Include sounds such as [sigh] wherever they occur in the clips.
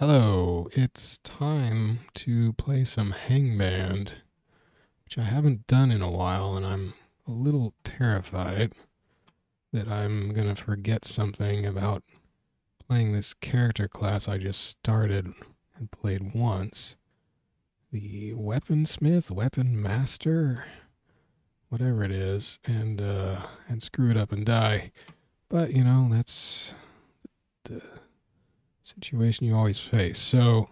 Hello, it's time to play some Hengband, which I haven't done in a while, and I'm a little terrified that I'm gonna forget something about playing this character class I just started and played once. The Weaponsmith, Weapon Master, whatever it is, and uh, and screw it up and die. But you know that's the situation you always face. So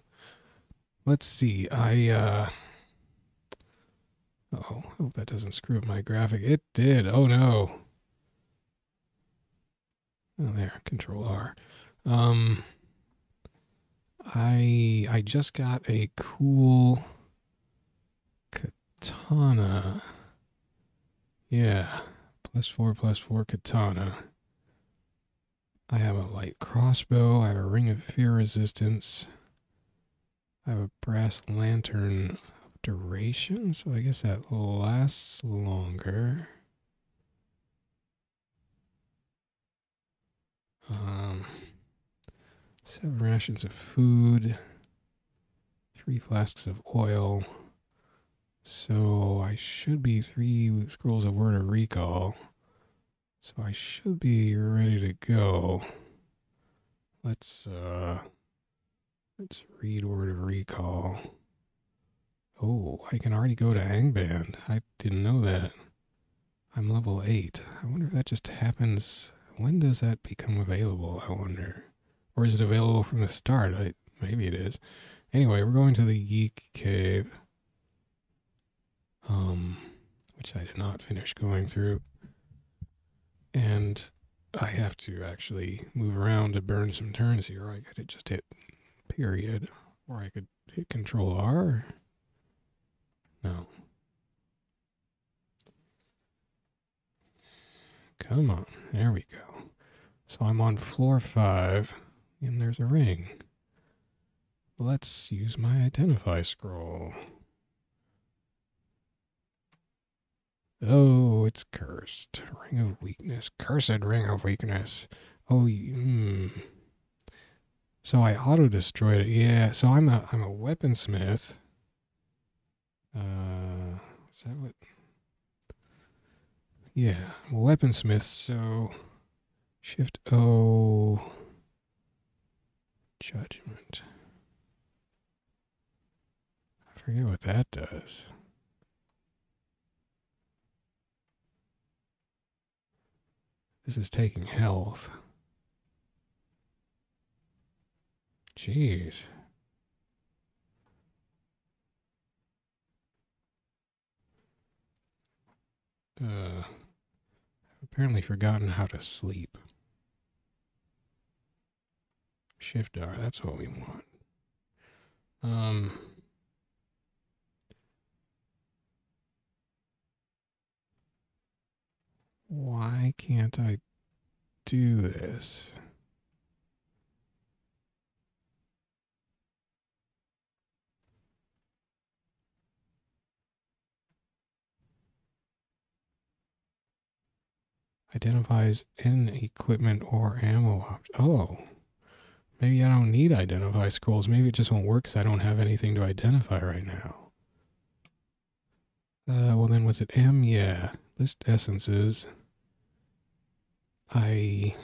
let's see. I uh oh, hope that doesn't screw up my graphic. It did. Oh no. Oh there, control R. Um I I just got a cool katana. Yeah. Plus four plus four katana. I have a light crossbow. I have a ring of fear resistance. I have a brass lantern of duration, so I guess that lasts longer. Um, seven rations of food, three flasks of oil. So I should be three scrolls of word of recall. So I should be ready to go. Let's uh let's read word of recall. Oh, I can already go to Hengband. I didn't know that. I'm level 8. I wonder if that just happens. When does that become available? I wonder. Or is it available from the start? I, maybe it is. Anyway, we're going to the Yeek Cave. Um, which I did not finish going through and I have to actually move around to burn some turns here. I could just hit period, or I could hit Control R. No. Come on, there we go. So I'm on floor five, and there's a ring. Let's use my identify scroll. Oh, it's cursed. Ring of weakness. Cursed ring of weakness. Oh, mm. So I auto destroyed it. Yeah. So I'm a I'm a weaponsmith. Uh, is that what? Yeah, I'm a weaponsmith. So shift O. Judgment. I forget what that does. This is taking health. Jeez. Uh, I've apparently forgotten how to sleep. Shift R, that's what we want. Um, why can't I do this? Identifies in equipment or ammo object. Oh, maybe I don't need identify scrolls. Maybe it just won't work because I don't have anything to identify right now. Uh, well then was it M? Yeah. List essences. I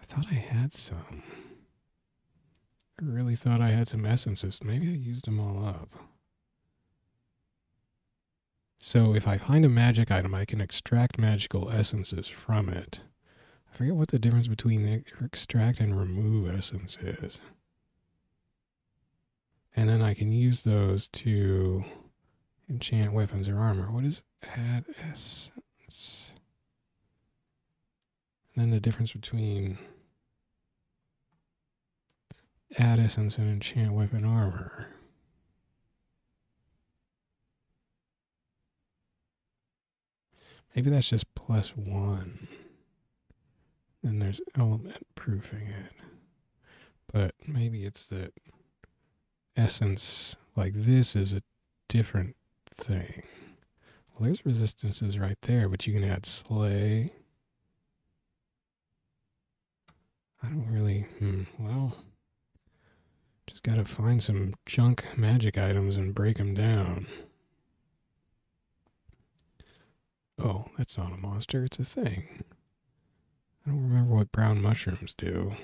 I thought I had some. I really thought I had some essences. Maybe I used them all up. So if I find a magic item, I can extract magical essences from it. I forget what the difference between extract and remove essence is. And then I can use those to enchant weapons or armor. What is add essence? And then the difference between add essence and enchant weapon armor. Maybe that's just plus one. And there's element proofing it. But maybe it's that essence like this is a different thing. Well, there's resistances right there, but you can add slay. I don't really. Hmm, well, just gotta find some junk magic items and break them down. Oh, that's not a monster, it's a thing. I don't remember what brown mushrooms do.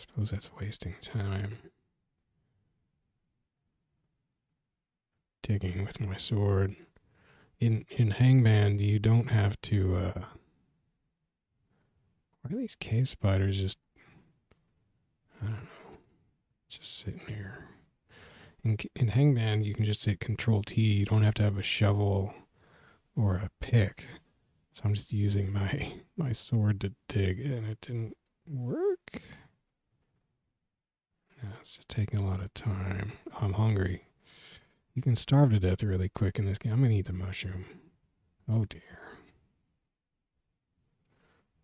Suppose that's wasting time. Digging with my sword. In in Hengband, you don't have to uh why are these cave spiders just I don't know. Just sitting here. In in Hengband, you can just hit control T. You don't have to have a shovel or a pick. So I'm just using my [laughs] my sword to dig and it didn't work. It's just taking a lot of time. I'm hungry. You can starve to death really quick in this game. I'm gonna eat the mushroom. Oh dear.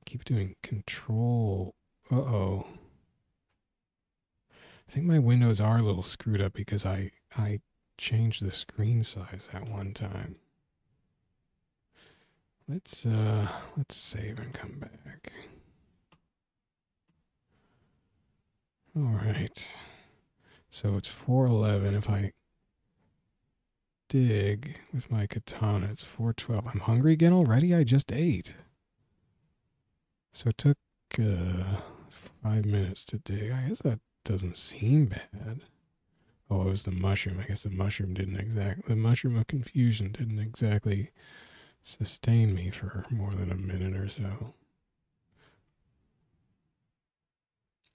Keep doing control. Uh oh. I think my windows are a little screwed up because I I changed the screen size at one time. Let's uh let's save and come back. All right. So it's 411 if I dig with my katana. It's 412. I'm hungry again already? I just ate. So it took uh, five minutes to dig. I guess that doesn't seem bad. Oh, it was the mushroom. I guess the mushroom didn't exactly, the mushroom of confusion didn't exactly sustain me for more than a minute or so.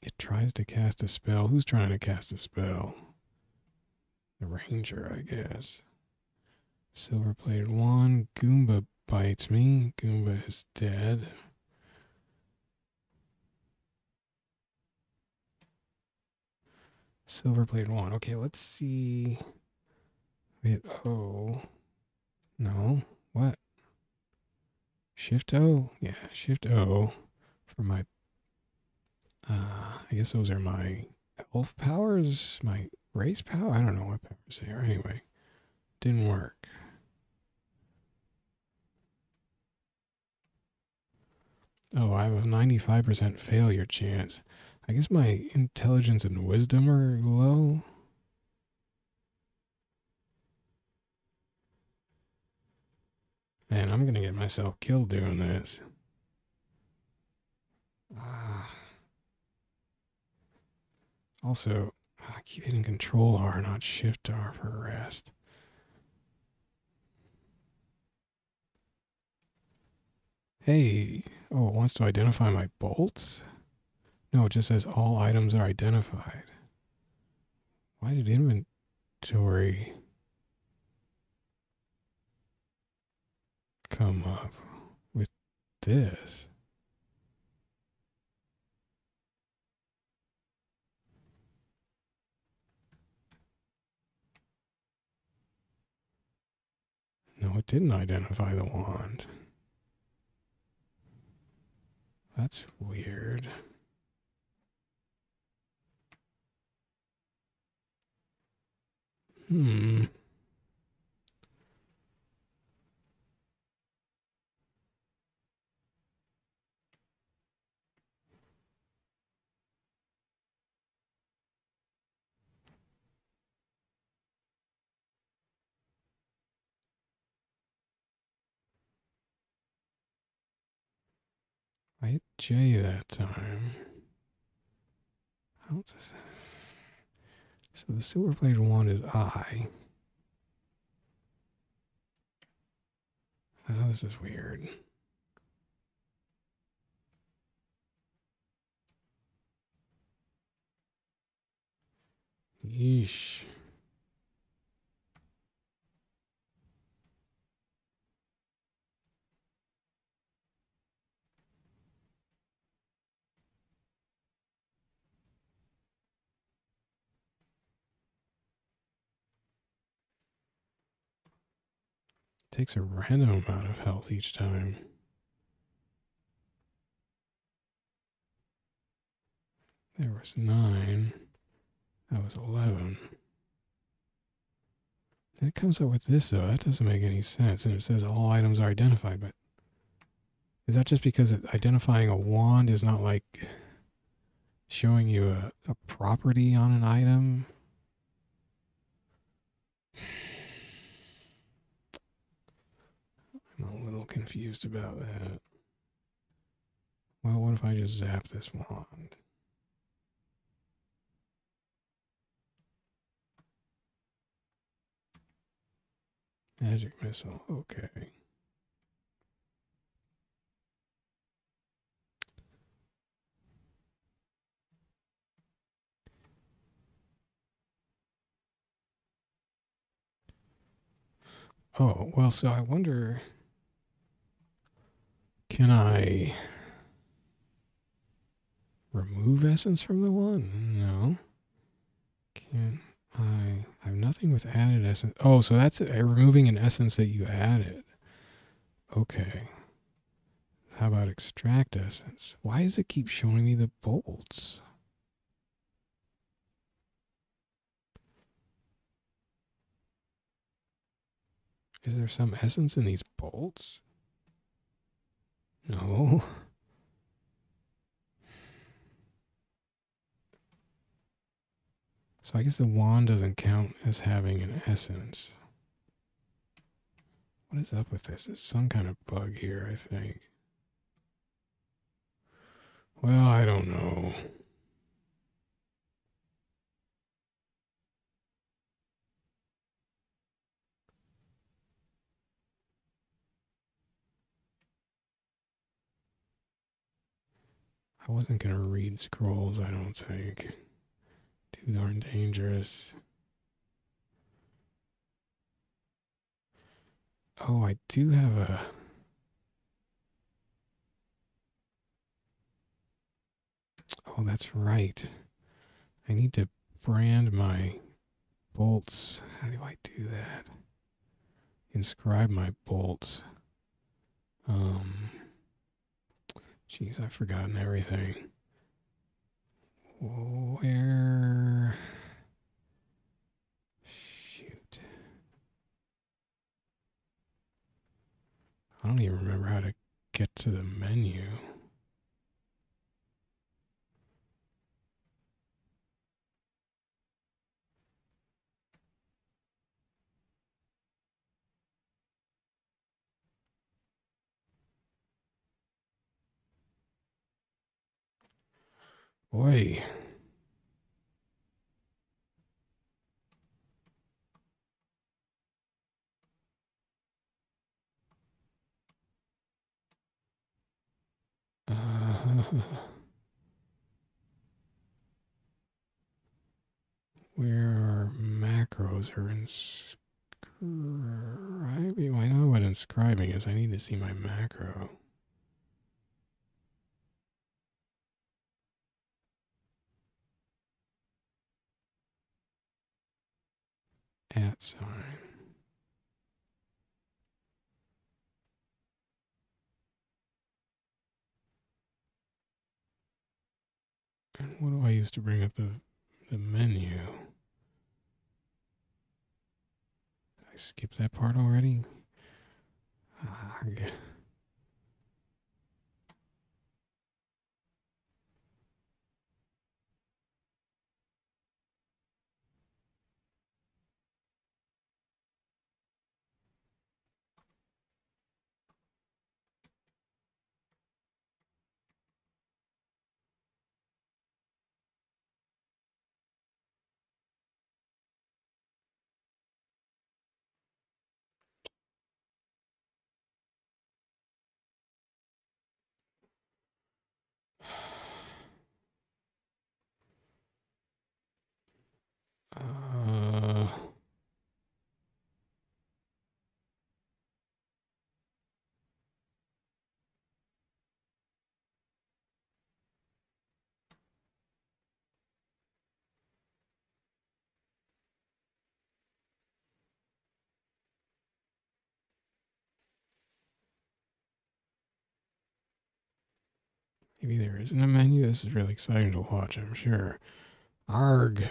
It tries to cast a spell. Who's trying to cast a spell? The ranger, I guess. Silver plated wand. Goomba bites me. Goomba is dead. Silver plated wand. Okay, let's see. Wait, oh. No. What? Shift O? Yeah, Shift O for my uh, I guess those are my elf powers, my race power. I don't know what powers they are. Anyway, didn't work. Oh, I have a 95% failure chance. I guess my intelligence and wisdom are low. Man, I'm gonna get myself killed doing this. Ah. Also, I keep hitting Control R, not Shift R for rest. Hey, oh, it wants to identify my bolts? No, it just says all items are identified. Why did inventory come up with this? No, it didn't identify the wand. That's weird. Hmm. Hit J that time. How this? So the silver plated one is I. Oh, this is weird. Yeesh. Takes a random amount of health each time. There was nine. That was 11. And it comes up with this, though. That doesn't make any sense. And it says all items are identified, but is that just because it, identifying a wand is not like showing you a, a property on an item? I'm a little confused about that. Well, what if I just zap this wand? Magic missile, okay. Oh, well, so I wonder can I remove essence from the one? No. Can I I have nothing with added essence. Oh, so that's removing an essence that you added. Okay. How about extract essence? Why does it keep showing me the bolts? Is there some essence in these bolts? No. So I guess the wand doesn't count as having an essence. What is up with this? It's some kind of bug here, I think. Well, I don't know. I wasn't going to read scrolls, I don't think. Too darn dangerous. Oh, I do have a. Oh, that's right. I need to brand my bolts. How do I do that? Inscribe my bolts. Um, jeez, I've forgotten everything. Where? Shoot. I don't even remember how to get to the menu. Boy. Uh, where are macros or inscribing? Well, I know what inscribing is. I need to see my macro. At sign. And what do I use to bring up the, the menu? Did I skip that part already? Maybe there isn't a menu. This is really exciting to watch, I'm sure. Arg.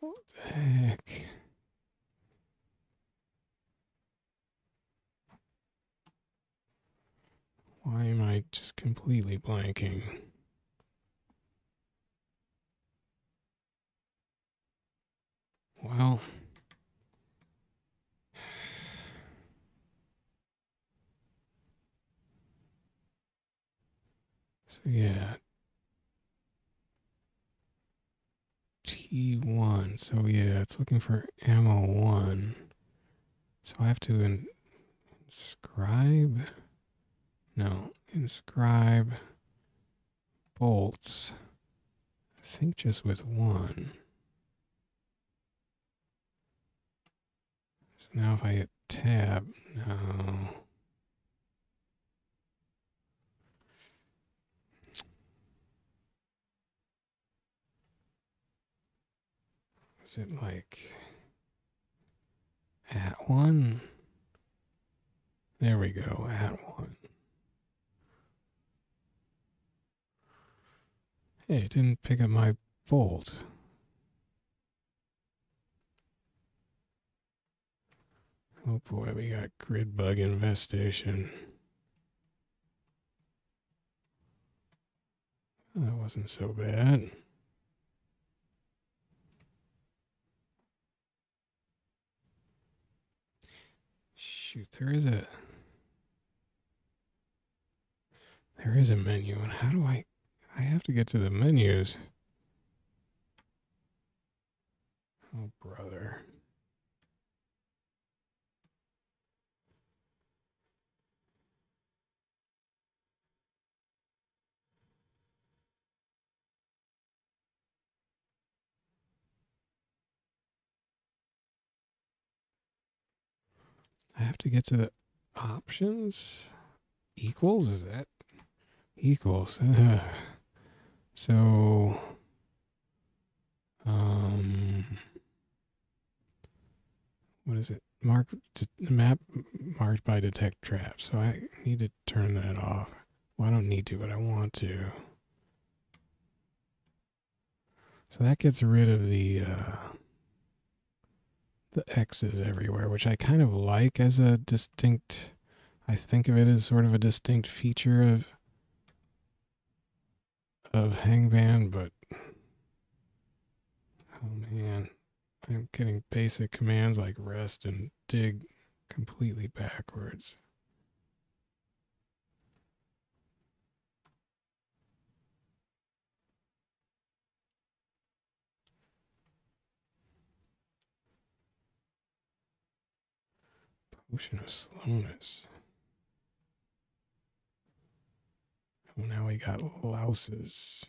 What the heck? Why am I just completely blanking? Well, so yeah, T1. So yeah, it's looking for ammo 1. So I have to inscribe. No, inscribe bolts. I think just with one. So now if I hit tab, no. Is it like at one? There we go, at one. Hey, it didn't pick up my bolt. Oh boy, we got grid bug infestation. That wasn't so bad. Shoot, there is a there is a menu, and how do I I have to get to the menus. Oh, brother. I have to get to the options. Equals? Is that equals? [laughs] So, um, what is it? Mark the map marked by detect trap. So I need to turn that off. Well, I don't need to, but I want to. So that gets rid of the uh, the X's everywhere, which I kind of like as a distinct. I think of it as sort of a distinct feature of of Hengband, but oh man, I'm getting basic commands like rest and dig completely backwards. Potion of slowness. Well, now we got louses.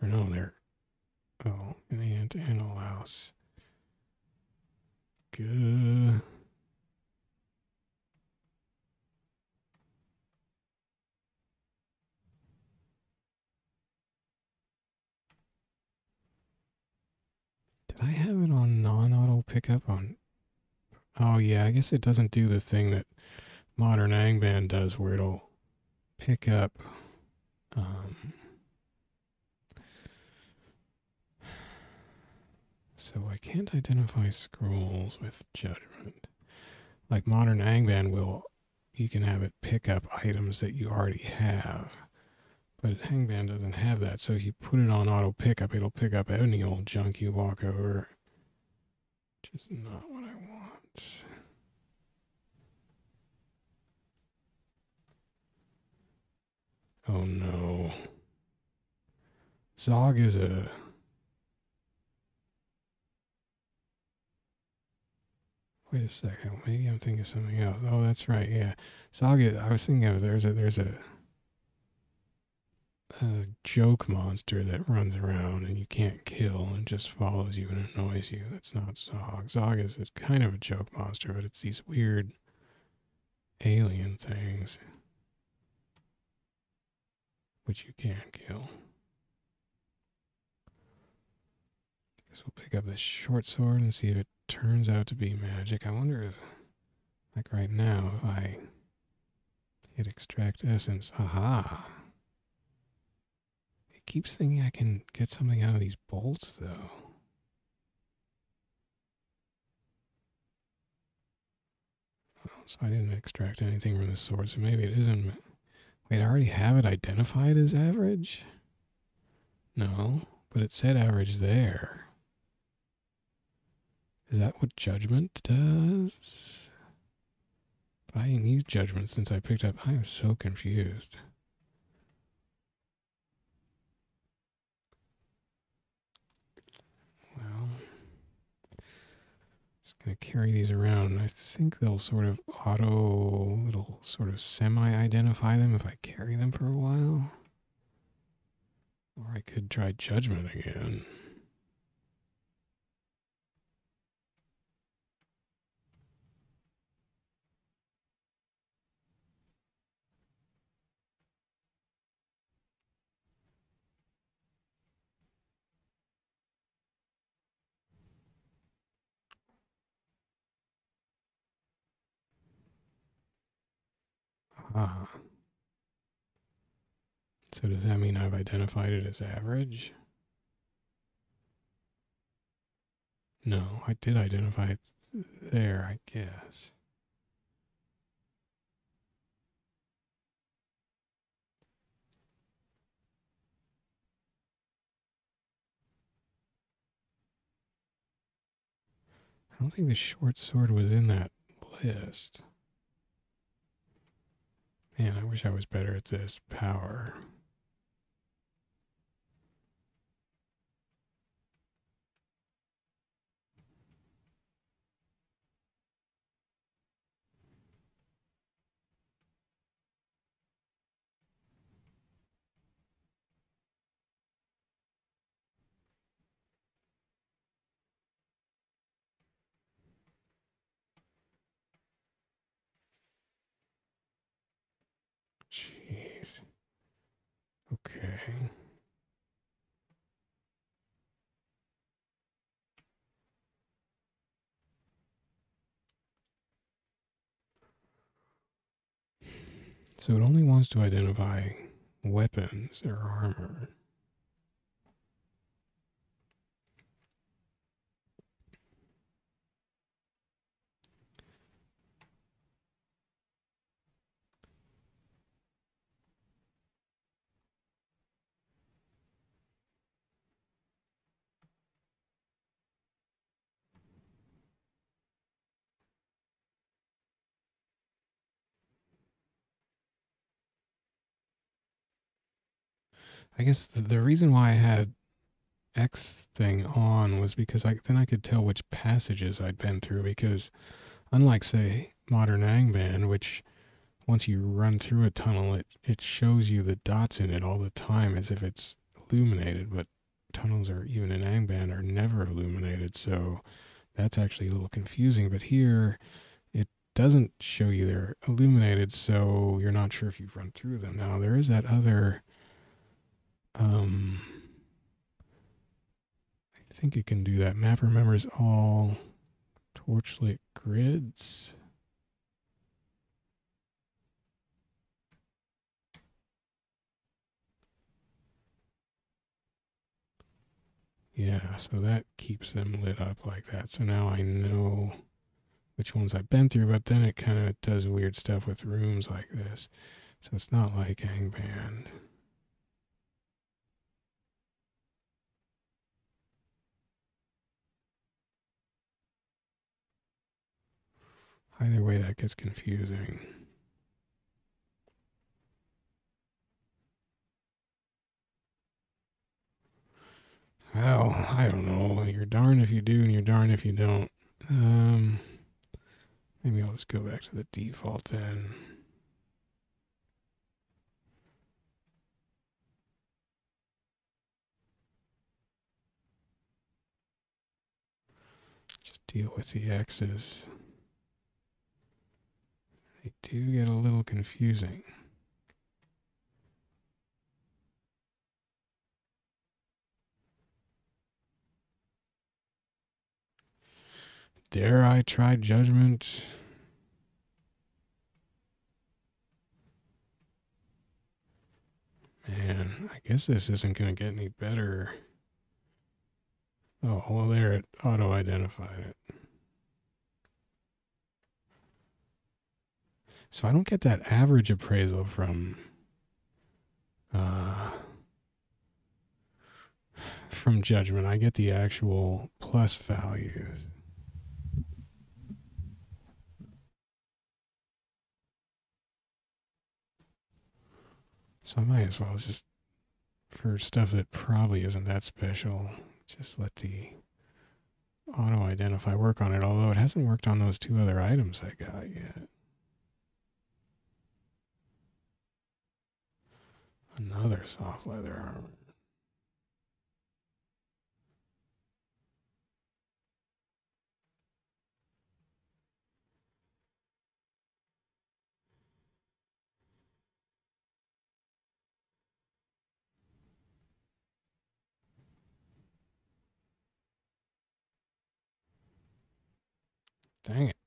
Or no, they're oh, an ant and a louse. Good. Did I have it on non-auto pickup on Oh yeah, I guess it doesn't do the thing that modern Angband does where it'll pick up um, so I can't identify scrolls with judgment. Like modern Angband will you can have it pick up items that you already have. But Angband doesn't have that, so if you put it on auto pickup, it'll pick up any old junk you walk over. Is not what. Oh no. Zog is a Wait a second. Maybe I'm thinking of something else. Oh, that's right. Yeah. Zog is, I was thinking of there's a there's a a joke monster that runs around and you can't kill and just follows you and annoys you. That's not Zog. Zog is, is kind of a joke monster, but it's these weird alien things which you can't kill. I Guess we'll pick up this short sword and see if it turns out to be magic. I wonder if, like right now, if I hit extract essence, aha. Keeps thinking I can get something out of these bolts, though. So I didn't extract anything from the sword, so maybe it isn't. Wait, I already have it identified as average? No, but it said average there. Is that what judgment does? But I didn't use judgment since I picked up. I am so confused. Just gonna carry these around. I think they'll sort of auto, it'll sort of semi-identify them if I carry them for a while. Or I could try judgment again. Ah. So does that mean I've identified it as average? No, I did identify it there, I guess. I don't think the short sword was in that list. Man, I wish I was better at this power. Jeez. Okay. So it only wants to identify weapons or armor. I guess the, the reason why I had X thing on was because I then I could tell which passages I'd been through because unlike say modern Angband, which once you run through a tunnel it, it shows you the dots in it all the time as if it's illuminated, but tunnels are even in Angband are never illuminated, so that's actually a little confusing. But here it doesn't show you they're illuminated, so you're not sure if you've run through them. Now there is that other um, I think it can do that. Map remembers all torchlit grids. Yeah, so that keeps them lit up like that. So now I know which ones I've been through, but then it kind of does weird stuff with rooms like this. So it's not like Angband. Either way, that gets confusing. Well, I don't know. You're darned if you do, and you're darned if you don't. Um, maybe I'll just go back to the default then. Just deal with the X's. They do get a little confusing. Dare I try judgment? Man, I guess this isn't going to get any better. Oh, well, there it auto identified it. So I don't get that average appraisal from uh, from judgment. I get the actual plus values. So I might as well just, for stuff that probably isn't that special, just let the auto identify work on it, although it hasn't worked on those two other items I got yet. Another soft leather armor. Dang it.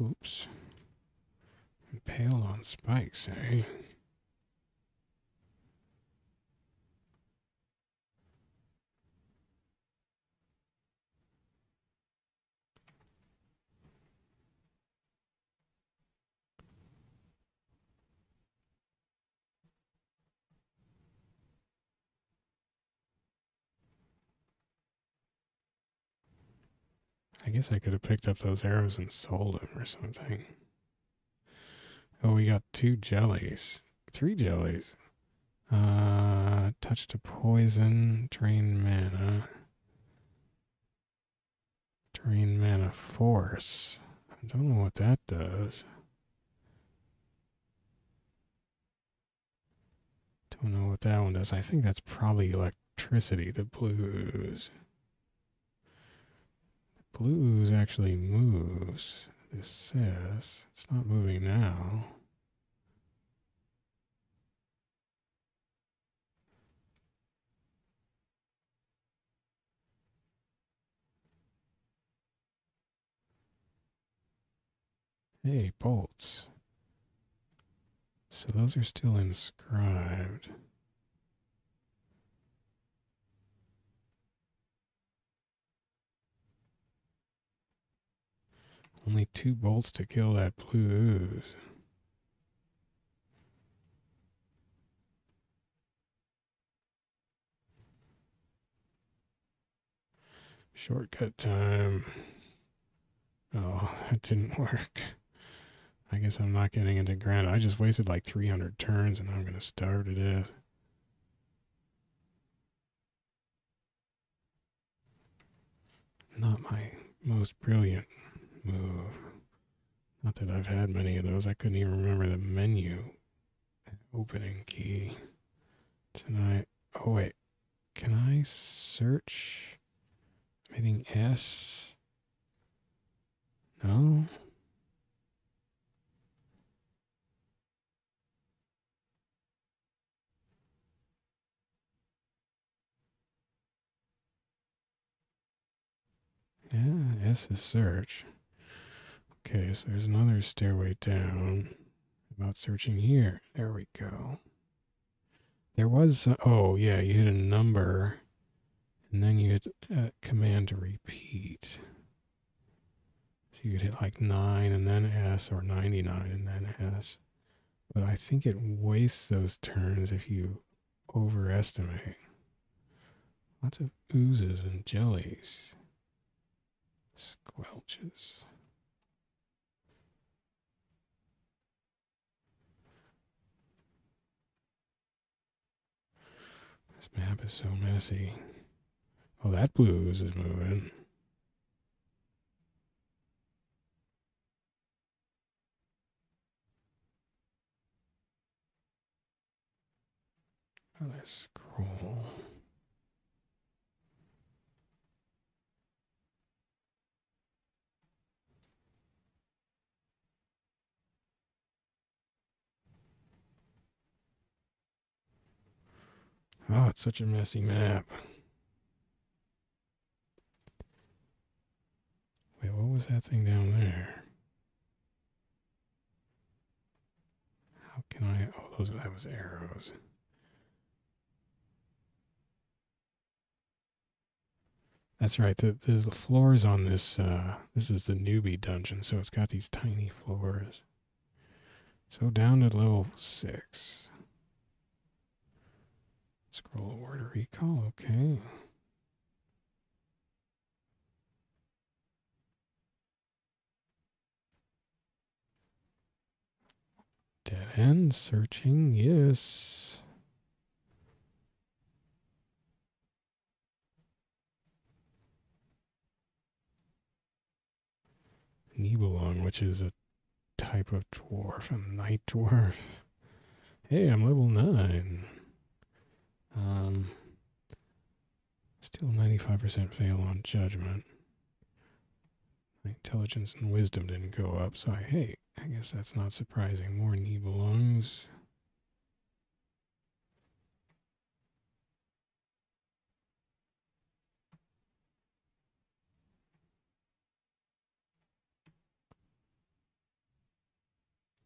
Oops. Impale on spikes, eh? I guess I could have picked up those arrows and sold them or something. Oh, we got two jellies. Three jellies. Uh, touch to poison, drain mana. Drain mana force. I don't know what that does. Don't know what that one does. I think that's probably electricity, the blues. Blues actually moves. This says it's not moving now. Hey, bolts. So those are still inscribed. Only two bolts to kill that blue ooze. Shortcut time. Oh, [laughs] that didn't work. I guess I'm not getting into Grand. I just wasted like 300 turns and I'm going to starve to death. Not my most brilliant move. Not that I've had many of those. I couldn't even remember the menu opening key tonight. Oh, wait. Can I search? I'm hitting S. No? Yeah, S is search. Okay, so there's another stairway down. About searching here. There we go. There was, uh, oh yeah, you hit a number and then you hit a command to repeat. So you could hit like 9 and then S or 99 and then S. But I think it wastes those turns if you overestimate. Lots of oozes and jellies. Squelches. This map is so messy. Oh, that blues is moving. Oh, Let's scroll. Oh, it's such a messy map. Wait, what was that thing down there? How can I? Oh, those that was arrows. That's right. The, the, the floors on this. Uh, this is the newbie dungeon, so it's got these tiny floors. So down to level six. Scroll word recall. Okay. Dead end searching. Yes. Nibelung, which is a type of dwarf, a night dwarf. Hey, I'm level 9. Um, still 95% fail on judgment. My intelligence and wisdom didn't go up, so I, hey, I guess that's not surprising. More Nibelungs.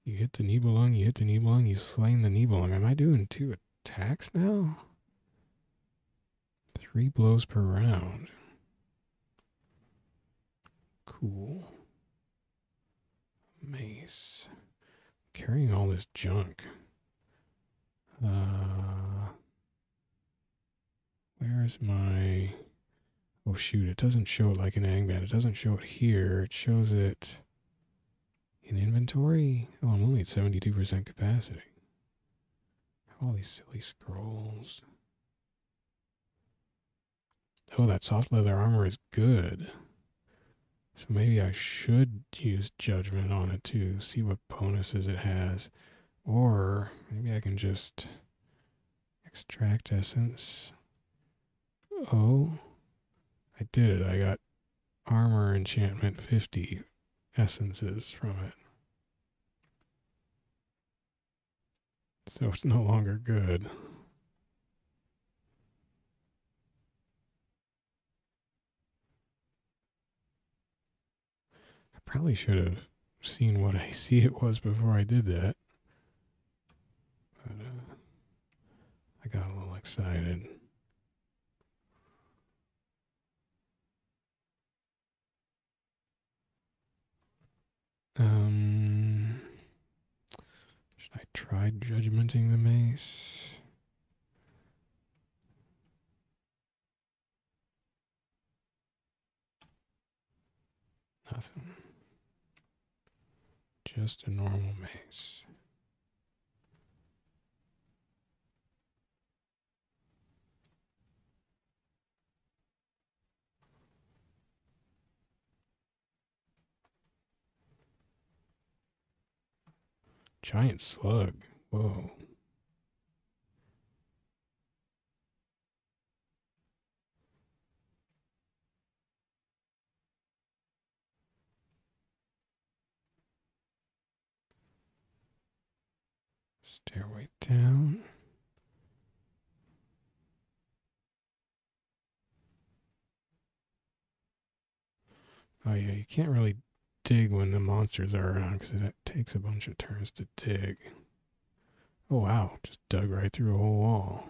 You hit the Nibelung, you hit the Nibelung, you slain the Nibelung. Am I doing two attacks now? Three blows per round. Cool. Mace. Carrying all this junk. Uh, where's my. Oh, shoot. It doesn't show it like an Angband. It doesn't show it here. It shows it in inventory. Oh, I'm only at 72% capacity. All these silly scrolls. Oh, that soft leather armor is good. So maybe I should use judgment on it to see what bonuses it has. Or maybe I can just extract essence. Oh, I did it. I got armor enchantment 50 essences from it. So it's no longer good. Probably should have seen what I [laughs] see it was before I did that. But uh, I got a little excited. Um, should I try judgmenting the mace? Nothing. Just a normal mace. Giant slug. Whoa. Stairway down. Oh yeah, you can't really dig when the monsters are around because it takes a bunch of turns to dig. Oh wow, just dug right through a whole wall.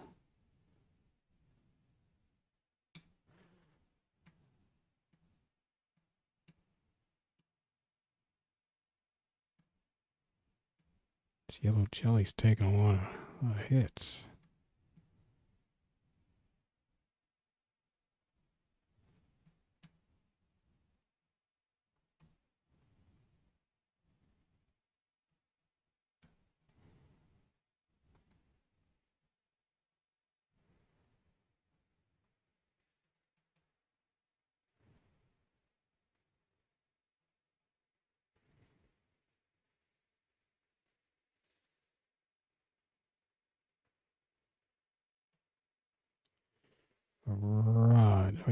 Yellow jelly's taking a lot of, a lot of hits.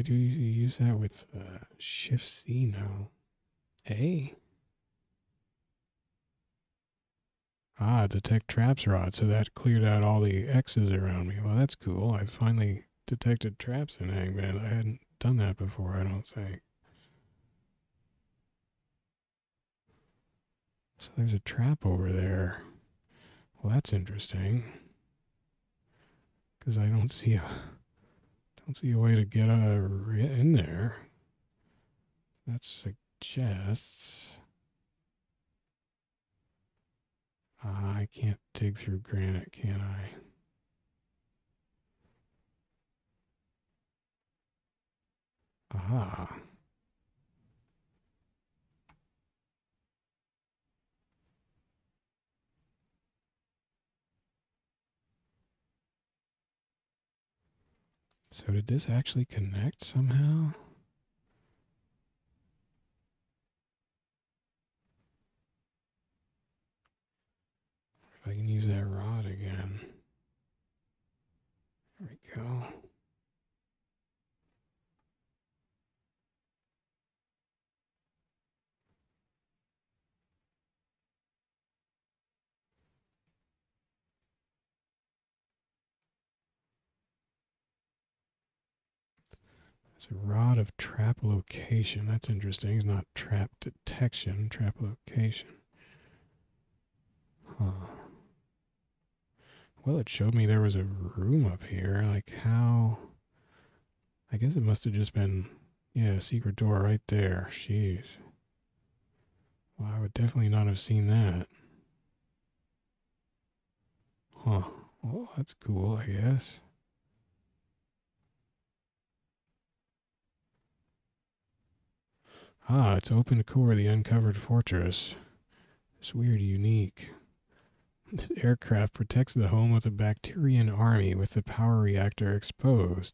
Why do you use that with uh, Shift C now? A? Ah, detect traps rod. So that cleared out all the X's around me. Well, that's cool. I finally detected traps in Hengband. I hadn't done that before, I don't think. So there's a trap over there. Well, that's interesting. Because I don't see a don't see a way to get uh, in there. That suggests I can't dig through granite, can I? Aha. So did this actually connect somehow? If I can use that rod again. There we go. Rod of trap location. That's interesting. It's not trap detection, trap location. Huh. Well, it showed me there was a room up here. Like, how. I guess it must have just been, yeah, a secret door right there. Jeez. Well, I would definitely not have seen that. Huh. Well, that's cool, I guess. Ah, it's open core, the uncovered fortress. It's weird, unique. This aircraft protects the home of the Bacterian army with the power reactor exposed.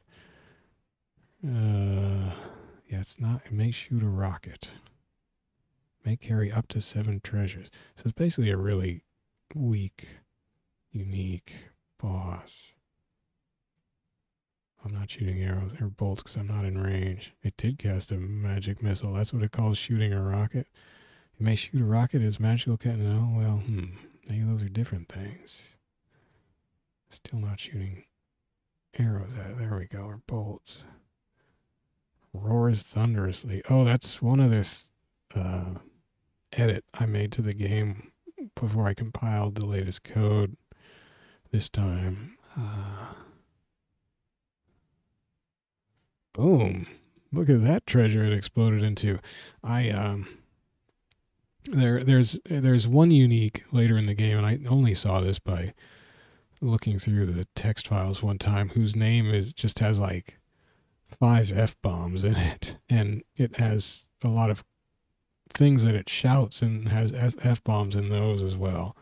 Uh, yeah, it's not. It may shoot a rocket. May carry up to seven treasures. So it's basically a really weak, unique boss. I'm not shooting arrows or bolts because I'm not in range. It did cast a magic missile. That's what it calls shooting a rocket. It may shoot a rocket as magical cat. No, well, hmm. Maybe those are different things. Still not shooting arrows at it. There we go. Or bolts. Roars thunderously. Oh, that's one of the uh, edit I made to the game before I compiled the latest code this time. Uh, Boom. Look at that treasure it exploded into. I um there there's there's one unique later in the game and I only saw this by looking through the text files one time whose name is just has like five F bombs in it and it has a lot of things that it shouts and has F bombs in those as well.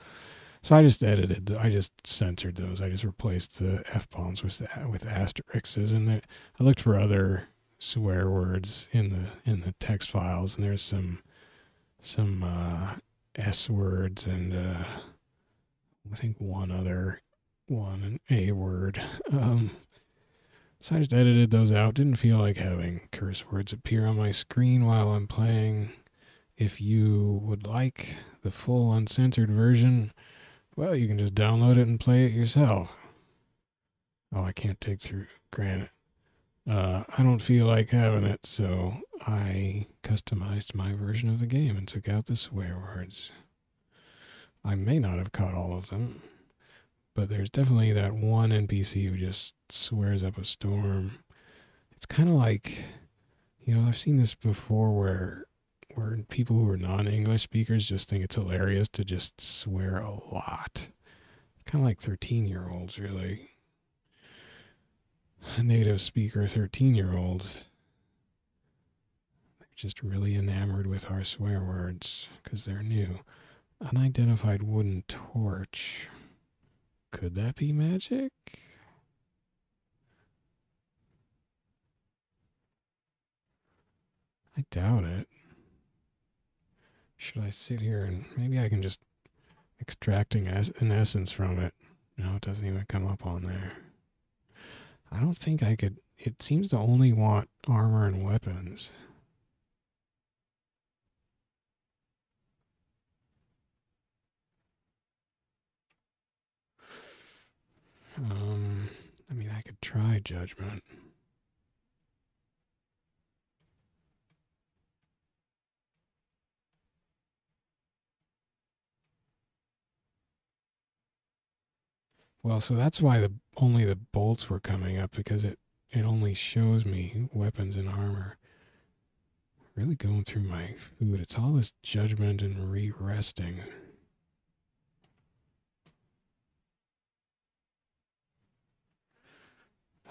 So I just edited, I just censored those. I just replaced the f bombs with with asterisks, and the, I looked for other swear words in the in the text files, and there's some some uh, s words and uh, I think one other one an a word. Um, so I just edited those out. Didn't feel like having curse words appear on my screen while I'm playing. If you would like the full uncensored version well, you can just download it and play it yourself. Oh, I can't take through granite. Uh, I don't feel like having it, so I customized my version of the game and took out the swear words. I may not have caught all of them, but there's definitely that one NPC who just swears up a storm. It's kind of like, you know, I've seen this before where where people who are non-English speakers just think it's hilarious to just swear a lot. It's Kind of like 13-year-olds, really. Native speaker 13-year-olds. They're just really enamored with our swear words because they're new. Unidentified wooden torch. Could that be magic? I doubt it. Should I sit here and maybe I can just extracting as an essence from it? No, it doesn't even come up on there. I don't think I could it seems to only want armor and weapons. Um, I mean, I could try judgment. Well, so that's why the only the bolts were coming up because it it only shows me weapons and armor. Really going through my food. It's all this judgment and re-resting.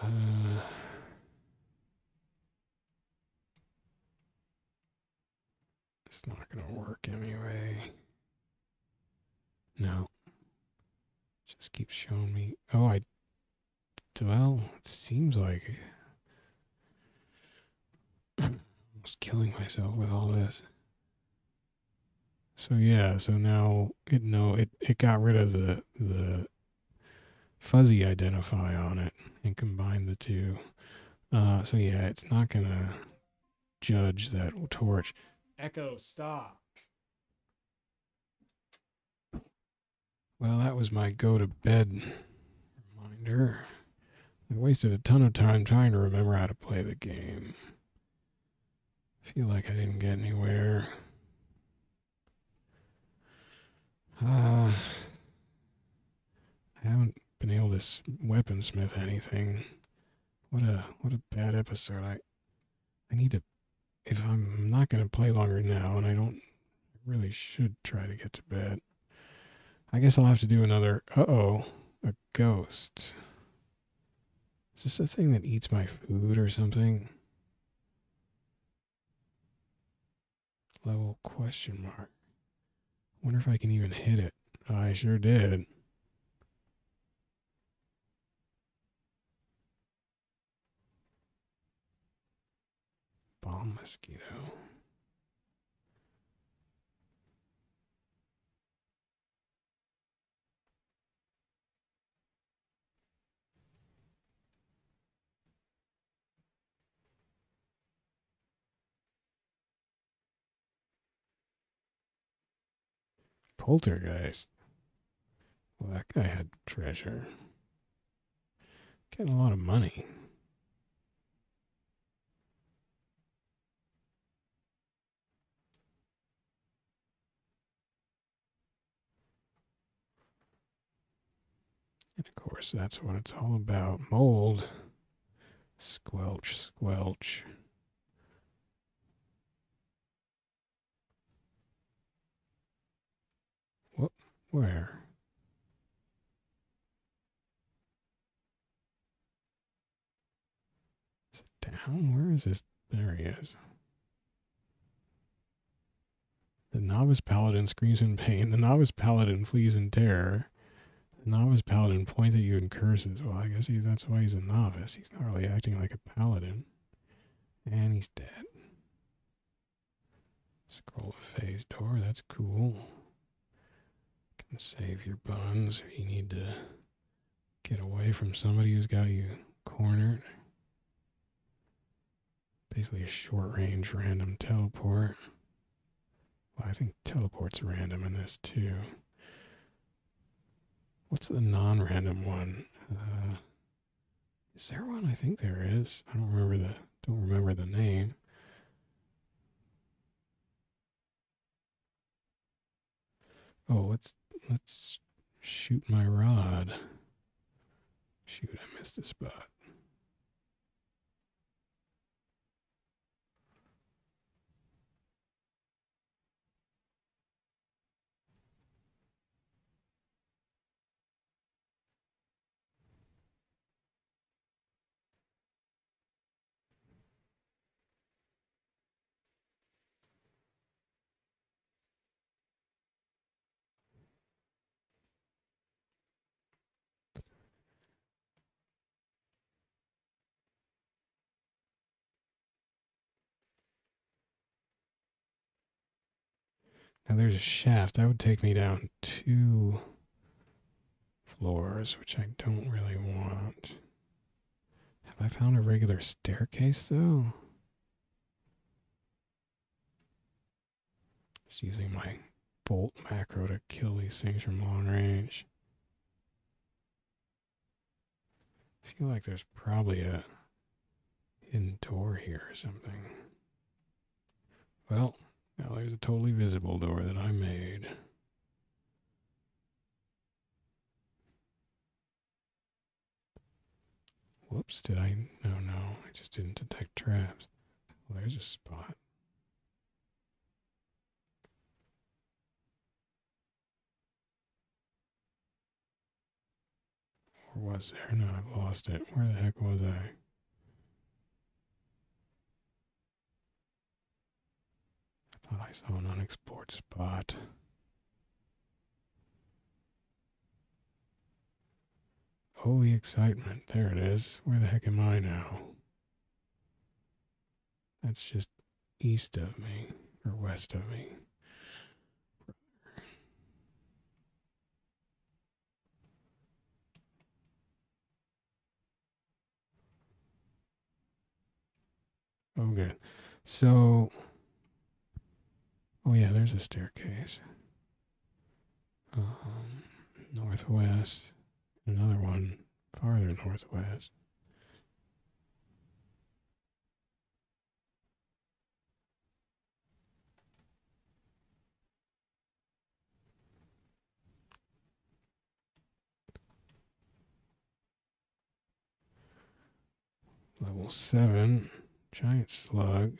Uh, it's not going to work anyway. No. Just keeps showing me. Oh, I. Well, it seems like. I'm almost killing myself with all this. So yeah, so now it no it it got rid of the the fuzzy identify on it and combined the two. Uh, so yeah, it's not gonna judge that torch. Echo, stop. Well, that was my go to bed reminder. I wasted a ton of time trying to remember how to play the game. Feel like I didn't get anywhere. Uh, I haven't been able to weaponsmith anything. What a what a bad episode. I I need to if I'm not going to play longer now and I don't I really should try to get to bed. I guess I'll have to do another uh-oh, a ghost. Is this a thing that eats my food or something? Level question mark. Wonder if I can even hit it. I sure did. Bomb mosquito. Poltergeist. Well, that guy had treasure. Getting a lot of money. And of course, that's what it's all about. Mold. Squelch, squelch. What? Where? Is it down? Where is this? There he is. The novice paladin screams in pain. The novice paladin flees in terror. The novice paladin points at you and curses. Well, I guess he, that's why he's a novice. He's not really acting like a paladin. And he's dead. Scroll of phase door. That's cool. Save your buns if you need to get away from somebody who's got you cornered. Basically, a short range random teleport. Well, I think teleport's random in this too. What's the non-random one? Uh, is there one? I think there is. I don't remember the don't remember the name. Oh, let's let's shoot my rod. Shoot, I missed a spot. Now there's a shaft. That would take me down two floors, which I don't really want. Have I found a regular staircase though? Just using my bolt macro to kill these things from long range. I feel like there's probably a hidden door here or something. Well, now there's a totally visible door that I made. Whoops, did I? No, no, I just didn't detect traps. Well, there's a spot. Or was there? No, I've lost it. Where the heck was I? I I saw an unexplored spot. Oh, the excitement. There it is. Where the heck am I now? That's just east of me, or west of me. Oh, good. So, oh yeah, there's a staircase. Um, northwest. Another one farther northwest. Level 7. Giant slug.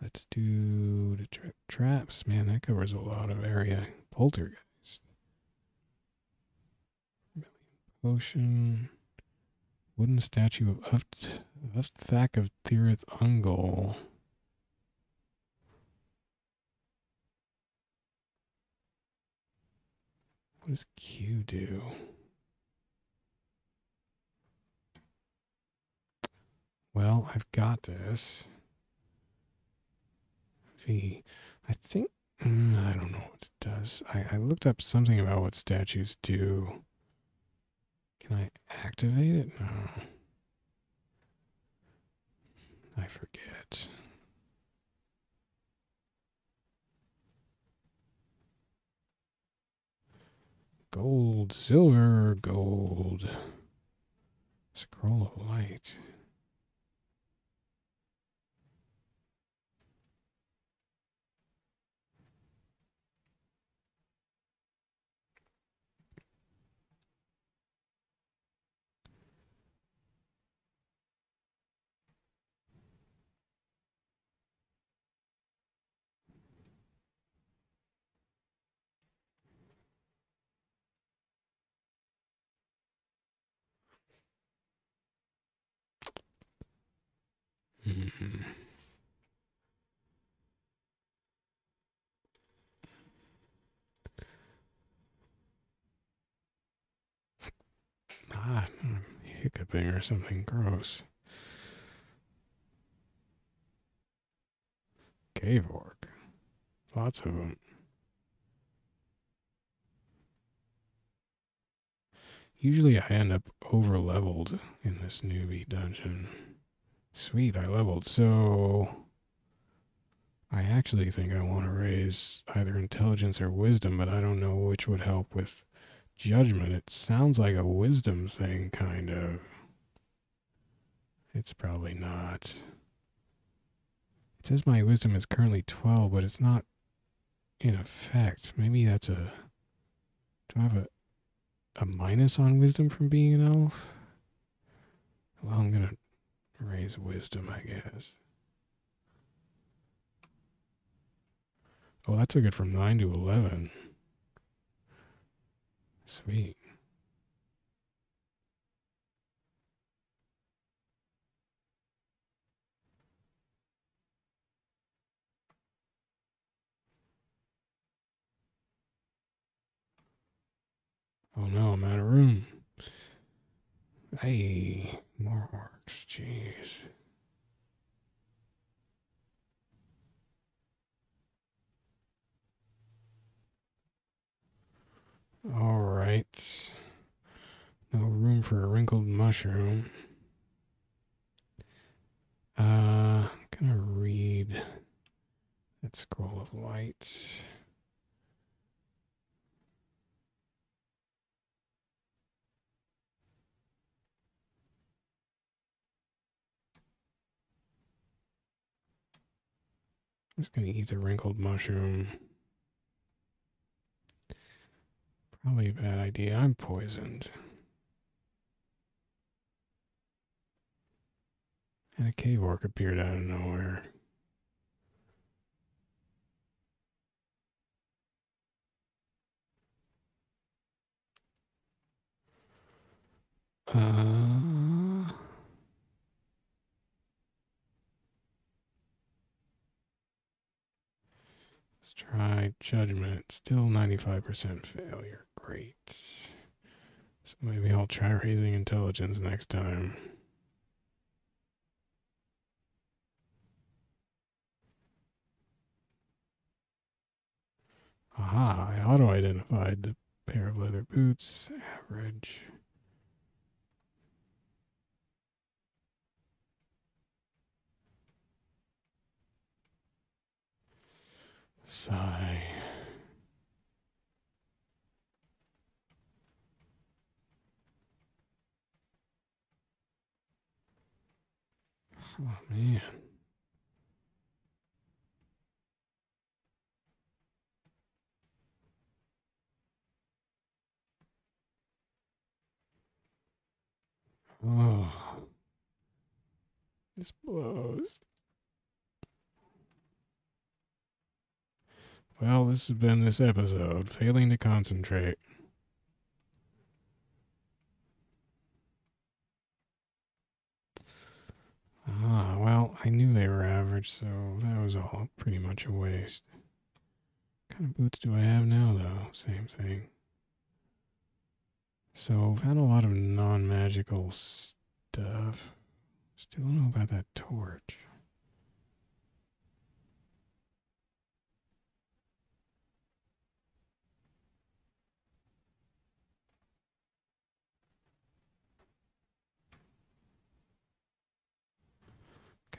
Let's do the tra- traps. Man, that covers a lot of area. Poltergeist. Potion. Wooden statue of Uft, Ufthak of Cirith Ungol. What does Q do? Well, I've got this. V. I think. mm, I don't know what it does. I, I looked up something about what statues do. Can I activate it? No. I forget. Gold, silver, gold. Scroll of light. Mhm. Ah, hiccuping or something gross. Cave orc. Lots of them. Usually I end up over leveled in this newbie dungeon. Sweet, I leveled. So I actually think I want to raise either intelligence or wisdom, but I don't know which would help with judgment. It sounds like a wisdom thing, kind of. It's probably not. It says my wisdom is currently 12, but it's not in effect. Maybe that's a. Do I have a, a minus on wisdom from being an elf? Well, I'm going to raise wisdom, I guess. Oh, that took it from 9 to 11. Sweet. Oh no, I'm out of room. Hey, more orcs, jeez. All right. No room for a wrinkled mushroom. Uh, I'm gonna read that scroll of light. I'm just going to eat the wrinkled mushroom. Probably a bad idea. I'm poisoned. And a cave orc appeared out of nowhere. Uh, try judgment. Still 95% failure. Great. So maybe I'll try raising intelligence next time. Aha, I auto identified the pair of leather boots. Average. Sigh. Oh man. Oh. This blows. Well, this has been this episode. Failing to concentrate. Ah, well, I knew they were average, so that was all pretty much a waste. What kind of boots do I have now, though? Same thing. So, I've had a lot of non magical stuff. Still don't know about that torch.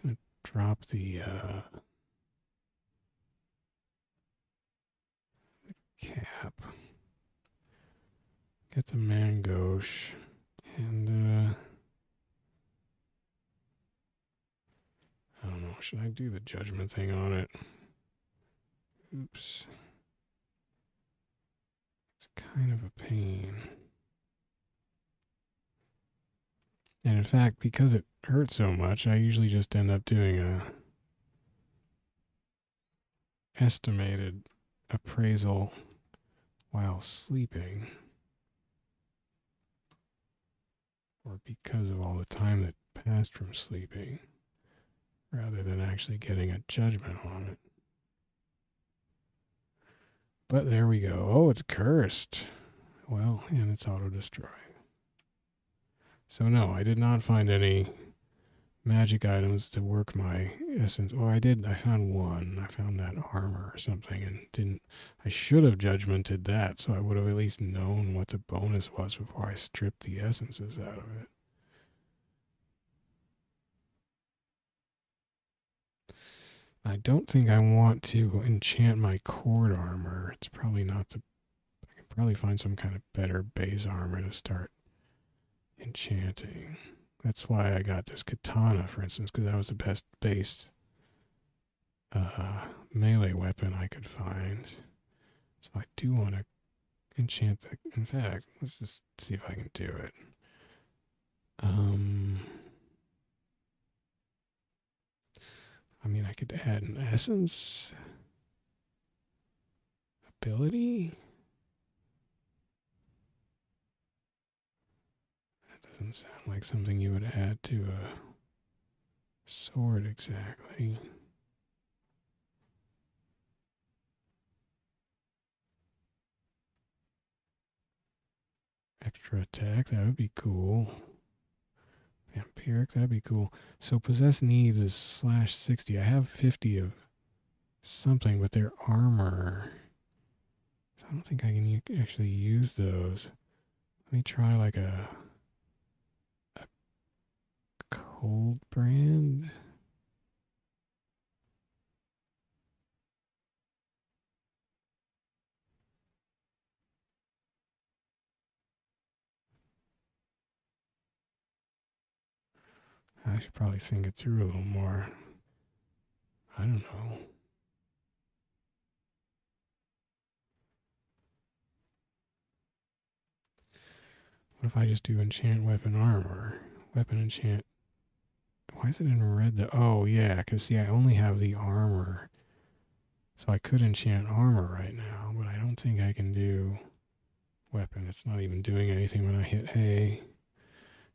Gonna drop the uh, cap. Get the main gauche and uh, I don't know. Should I do the judgment thing on it? Oops. It's kind of a pain. And in fact, because it hurts so much, I usually just end up doing a estimated appraisal while sleeping. Or because of all the time that passed from sleeping, rather than actually getting a judgment on it. But there we go. Oh, it's cursed. Well, and it's auto destroyed. So no, I did not find any magic items to work my essence. Oh, I did. I found one. I found that armor or something, and didn't. I should have judgmented that, so I would have at least known what the bonus was before I stripped the essences out of it. I don't think I want to enchant my cord armor. It's probably not the. I can probably find some kind of better base armor to start enchanting. That's why I got this katana, for instance, because that was the best base uh, melee weapon I could find. So I do want to enchant the. In fact, let's just see if I can do it. Um, I mean, I could add an essence ability. That doesn't sound like something you would add to a sword exactly. Extra attack, that would be cool. Vampiric, that'd be cool. So possess needs is slash 60. I have 50 of something, but their armor. So I don't think I can actually use those. Let me try like a Old brand. I should probably think it through a little more. I don't know. What if I just do enchant weapon armor? Weapon enchant why is it in red? The oh yeah, because see, I only have the armor, so I could enchant armor right now, but I don't think I can do weapon. It's not even doing anything when I hit A.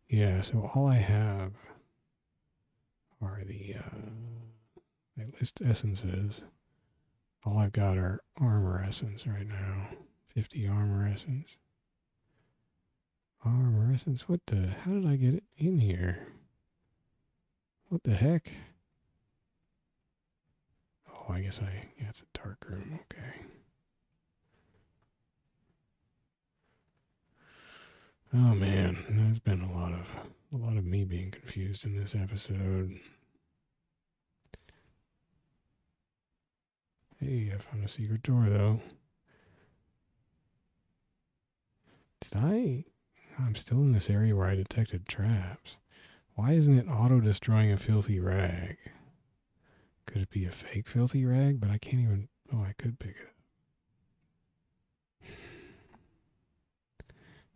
Yeah, so all I have are the uh, list essences. All I've got are armor essence right now. 50 armor essence. Armor essence. What the? How did I get it in here? What the heck? Oh, I guess I. Yeah, it's a dark room. Okay. Oh man, there's been a lot of a lot of me being confused in this episode. Hey, I found a secret door though. Did I? I'm still in this area where I detected traps. Why isn't it auto destroying a filthy rag? Could it be a fake filthy rag? But I can't even. Oh, I could pick it up.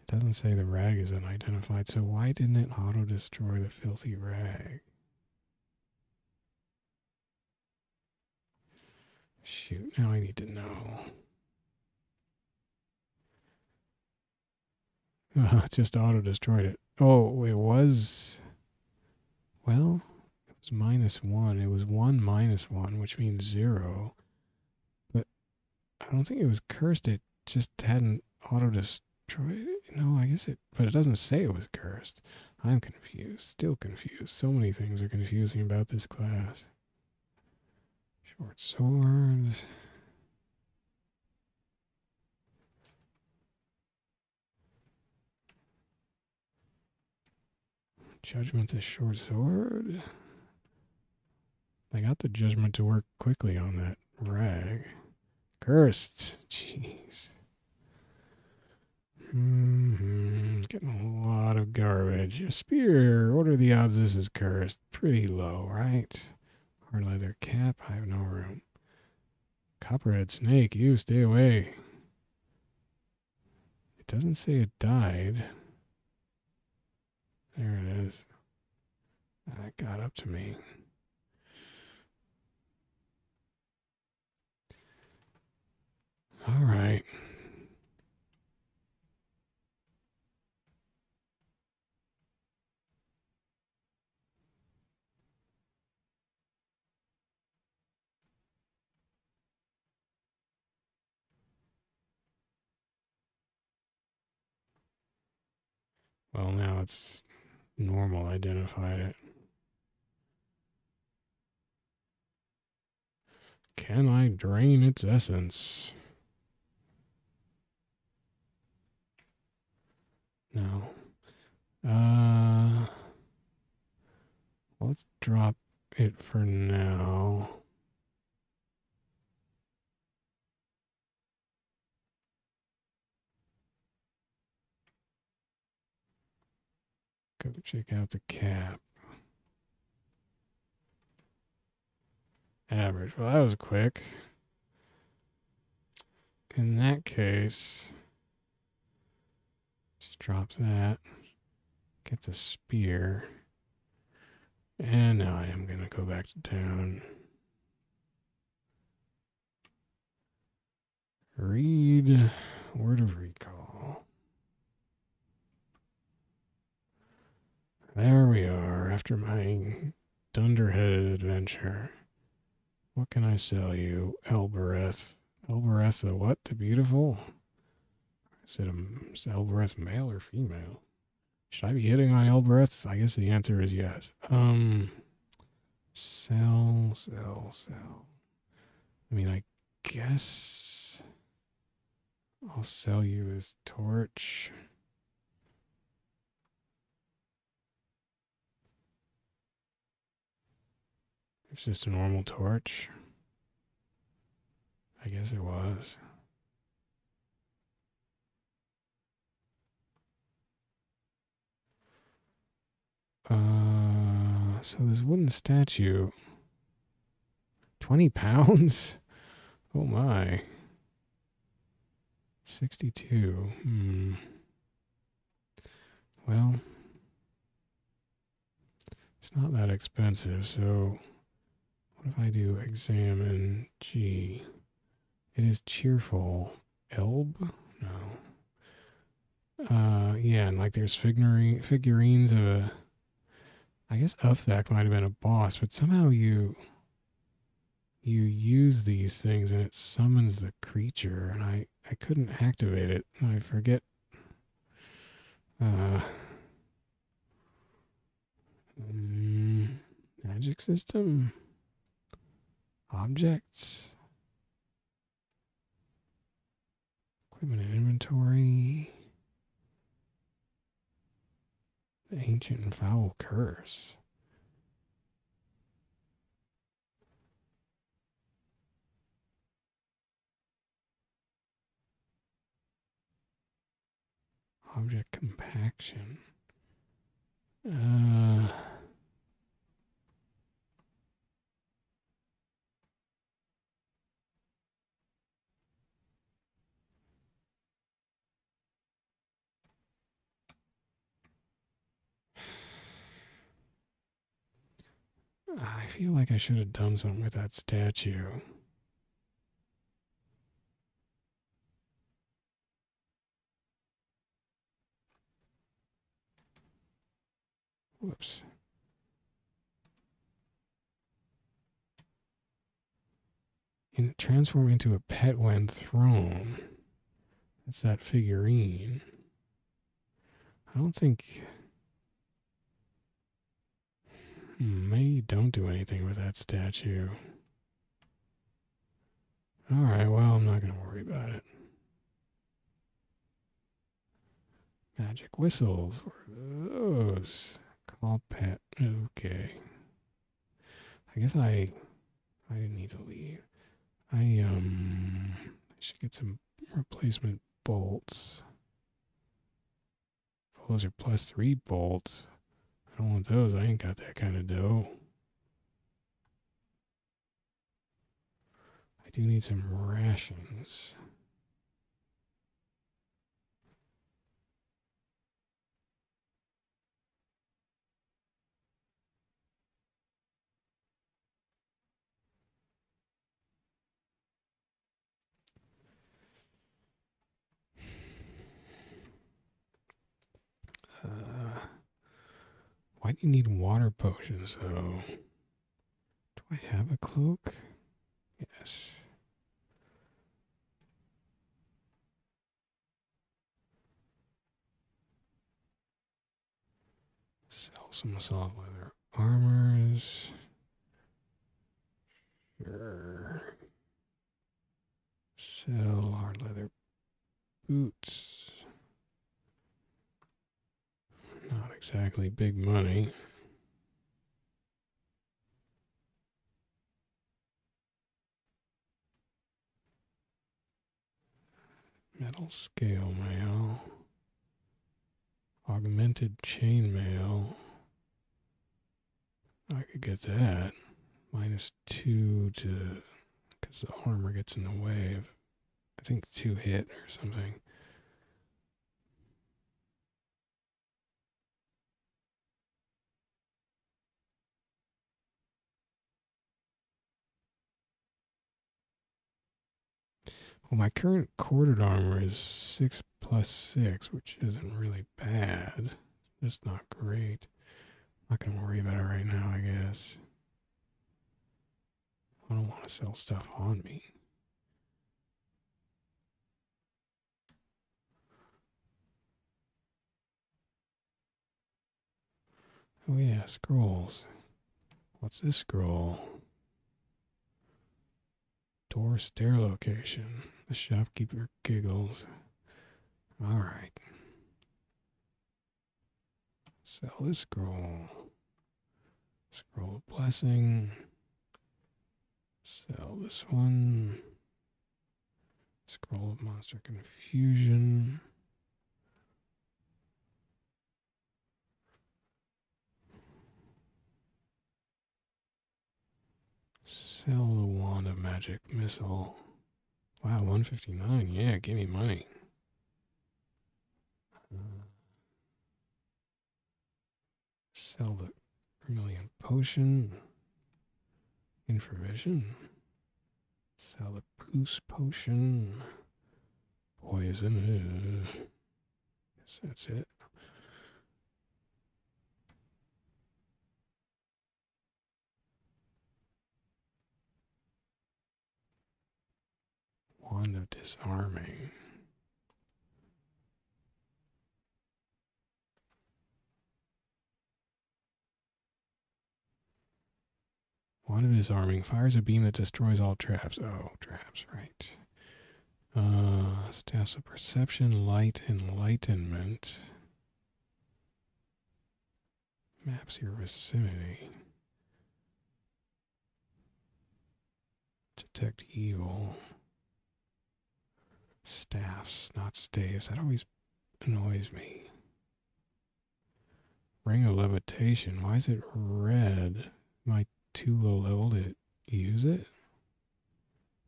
It doesn't say the rag is unidentified, so why didn't it auto destroy the filthy rag? Shoot, now I need to know. [laughs] Uh, just auto destroyed it. Oh, it was. Well, it was minus one. It was one minus one, which means zero. But I don't think it was cursed. It just hadn't auto destroyed. No, I guess it. But it doesn't say it was cursed. I'm confused. Still confused. So many things are confusing about this class. Short swords. Judgment is short sword. I got the judgment to work quickly on that rag. Cursed. Jeez. Mm-hmm. Getting a lot of garbage. A spear. What are the odds this is cursed? Pretty low, right? Hard leather cap. I have no room. Copperhead snake. You stay away. It doesn't say it died. There it is. That got up to me. All right. Well, now it's normal identified it. Can I drain its essence? No. Uh, let's drop it for now. Go check out the cap. Average. Well, that was quick. In that case, just drop that. Get the spear. And now I am going to go back to town. Read word of recall. There we are after my dunderheaded adventure. What can I sell you? Elbereth. Elbereth the what? The beautiful? I said, a is Elbereth male or female? Should I be hitting on Elbereth? I guess the answer is yes. Um sell, sell, sell. I mean I guess I'll sell you his torch. It's just a normal torch. I guess it was. Uh, so this wooden statue, 20 pounds? [laughs] Oh my. 62. Hmm. Well, it's not that expensive, so what if I do examine G? It is cheerful. Elb? No. Uh, yeah, and like there's figurine, figurines of a. I guess Ufthak might have been a boss, but somehow you you use these things and it summons the creature, and I I couldn't activate it. I forget. Uh. Mm, magic system. Objects. Equipment and inventory. The ancient and foul curse. Object compaction. Uh, I feel like I should have done something with that statue. Whoops. And transform into a pet when thrown. That's that figurine. I don't think. Hmm, maybe don't do anything with that statue. Alright, well, I'm not going to worry about it. Magic whistles. Are those? Call pet. Okay. I guess I I didn't need to leave. I um I should get some replacement bolts. Those are plus three bolts. Don't want those. I ain't got that kind of dough. I do need some rations. Uh, why do you need water potions, though? Do I have a cloak? Yes. Sell some soft leather armors. Sure. Sell hard leather boots. Not exactly big money. Metal scale mail. Augmented chainmail. I could get that. Minus two to. Because the armor gets in the way of. I think two hit or something. Well, my current quartered armor is six plus six, which isn't really bad. Just not great. Not gonna worry about it right now, I guess. I don't want to sell stuff on me. Oh yeah, scrolls. What's this scroll? Door stair location. The shopkeeper giggles. All right. Sell this scroll. Scroll of blessing. Sell this one. Scroll of monster confusion. Sell the wand of magic missile. Wow, 159. Yeah, give me money. Uh, sell the vermilion potion. Information. Sell the puce potion. Poison. Guess that's it. Wand of disarming. Wand of disarming fires a beam that destroys all traps. Oh, traps, right. Uh, staffs of perception, light, enlightenment. Maps your vicinity. Detect evil. Staffs, not staves. That always annoys me. Ring of levitation. Why is it red? Am I too low level to use it?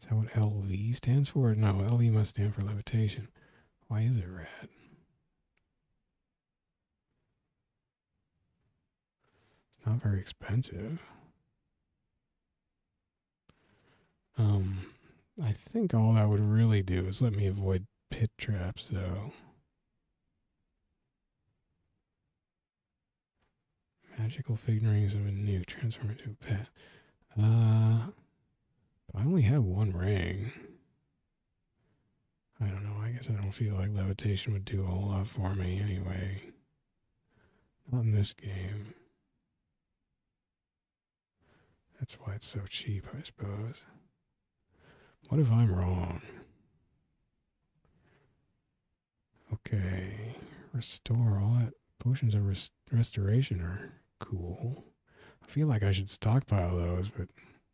Is that what LV stands for? No, LV must stand for levitation. Why is it red? It's not very expensive. Um, I think all that would really do is let me avoid pit traps, though. Magical figurines of a new transform into a pet. Uh, I only have one ring. I don't know. I guess I don't feel like levitation would do a whole lot for me anyway. Not in this game. That's why it's so cheap, I suppose. What if I'm wrong? Okay. Restore all that. Potions of res- restoration are cool. I feel like I should stockpile those, but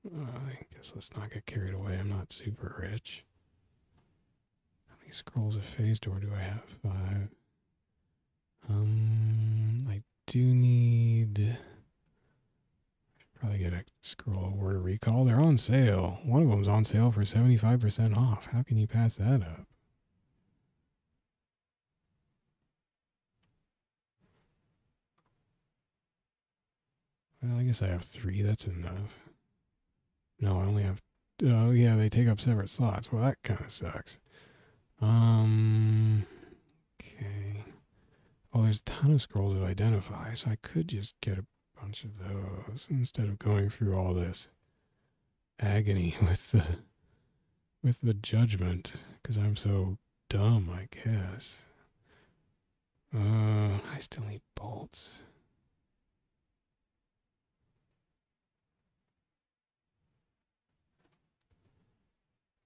uh, I guess let's not get carried away. I'm not super rich. How many scrolls of phase door do I have? Five. Um, I do need. Probably get a scroll word of recall. They're on sale. One of them's on sale for 75% off. How can you pass that up? Well, I guess I have three. That's enough. No, I only have. Oh, yeah, they take up separate slots. Well, that kind of sucks. Um. Okay. Oh, there's a ton of scrolls to identify, so I could just get a bunch of those instead of going through all this agony [laughs] with the with the judgment because I'm so dumb, I guess. Uh, I still need bolts.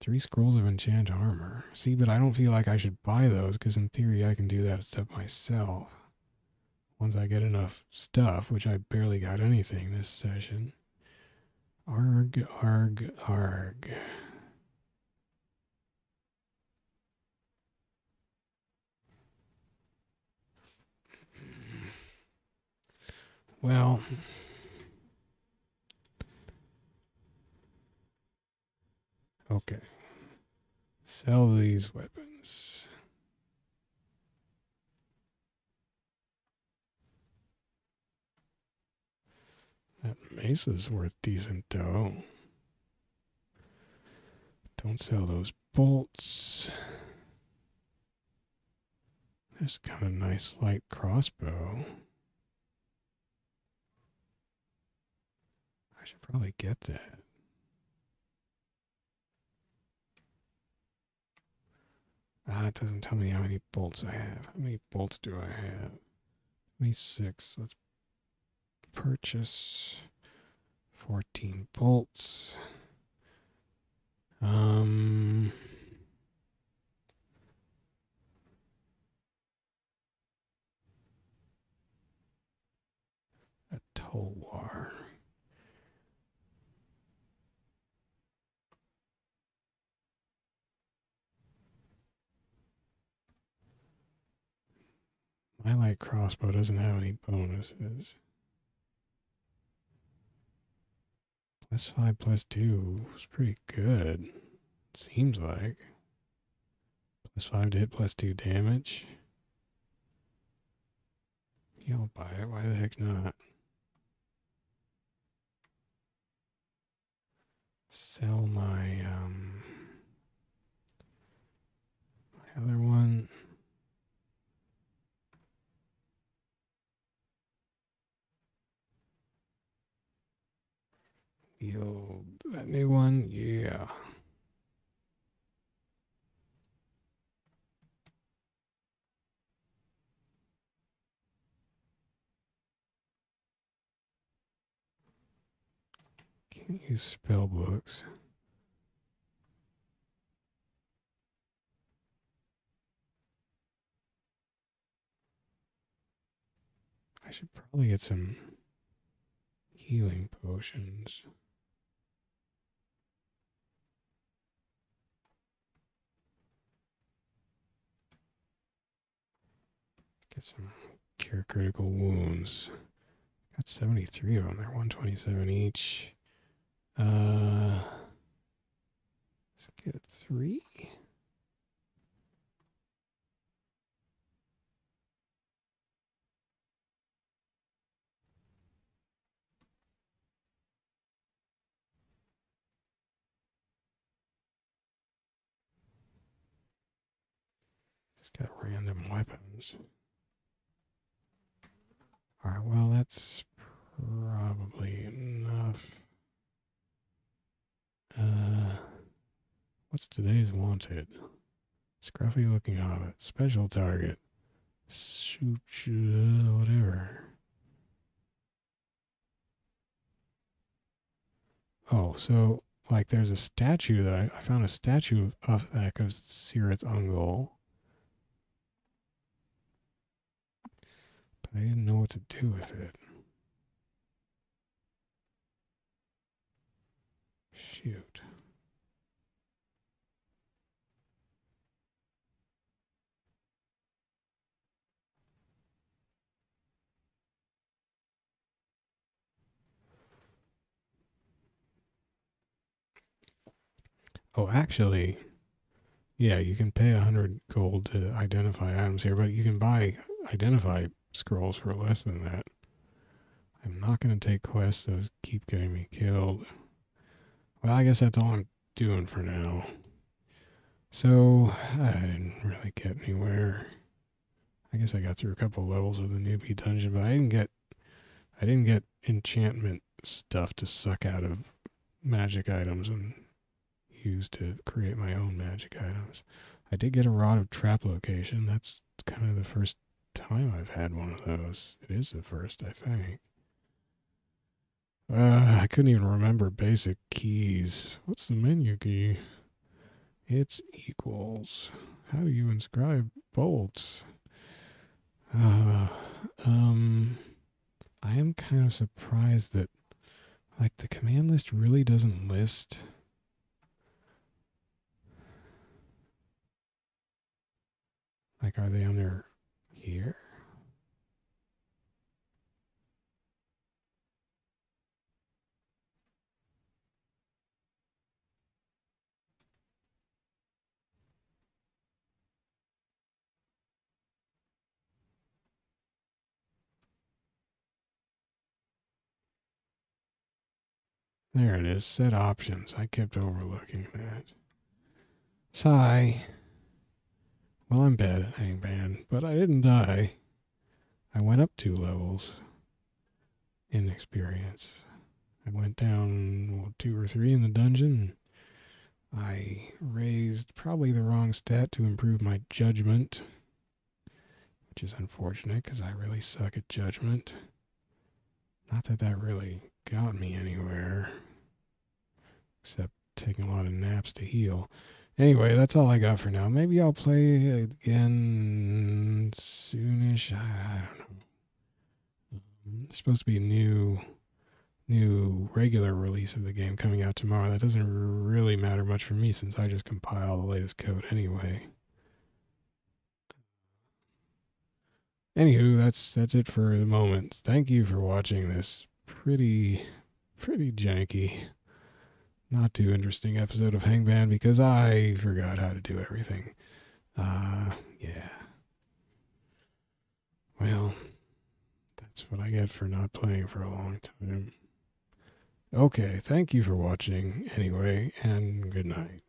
Three scrolls of enchant armor. See, but I don't feel like I should buy those because in theory I can do that stuff myself. Once I get enough stuff, which I barely got anything this session. Arg, arg, arg. Well, okay. Sell these weapons. That mesa's worth decent dough. Don't sell those bolts. This got a nice light crossbow. I should probably get that. Ah, it doesn't tell me how many bolts I have. How many bolts do I have? 26. Let's purchase 14 bolts. Um, a Tulwar. My light crossbow doesn't have any bonuses. Plus five plus two was pretty good. Seems like. Plus five to hit plus two damage. Yeah, I'll buy it. Why the heck not? Sell my um my other one. Build that new one, yeah. Can't use spell books. I should probably get some healing potions. Get some cure critical wounds. Got 73 of them. They're 127 each. Uh, let's get three. Just got random weapons. Alright, well, that's probably enough. Uh, what's today's wanted? Scruffy looking hobbit. Special target. Shoot, uh, whatever. Oh, so, like, there's a statue that I, I found a statue of of Cirith Ungol. I didn't know what to do with it. Shoot. Oh, actually, yeah, you can pay a hundred gold to identify items here, but you can buy identify scrolls for less than that. I'm not going to take quests; those keep getting me killed. Well, I guess that's all I'm doing for now. So, I didn't really get anywhere. I guess I got through a couple levels of the newbie dungeon, but I didn't get I didn't get enchantment stuff to suck out of magic items and use to create my own magic items. I did get a rod of trap location. That's kind of the first time I've had one of those. It is the first, I think. Uh, I couldn't even remember basic keys. What's the menu key? It's equals. How do you inscribe bolts? Uh, um, I am kind of surprised that, like, the command list really doesn't list. Like, are they under here? There it is, set options. I kept overlooking that. Sigh. Well, I'm bad at Angband, but I didn't die. I went up two levels in experience. I went down well, two or three in the dungeon. I raised probably the wrong stat to improve my judgment, which is unfortunate because I really suck at judgment. Not that that really got me anywhere, except taking a lot of naps to heal. Anyway, that's all I got for now. Maybe I'll play again soonish. I, don't know. Um, supposed to be a new, new regular release of the game coming out tomorrow. That doesn't really matter much for me since I just compile the latest code anyway. Anywho, that's that's it for the moment. Thank you for watching this pretty pretty janky not too interesting episode of Hengband because I forgot how to do everything. Uh, yeah. Well, that's what I get for not playing for a long time. Okay, thank you for watching anyway, and good night.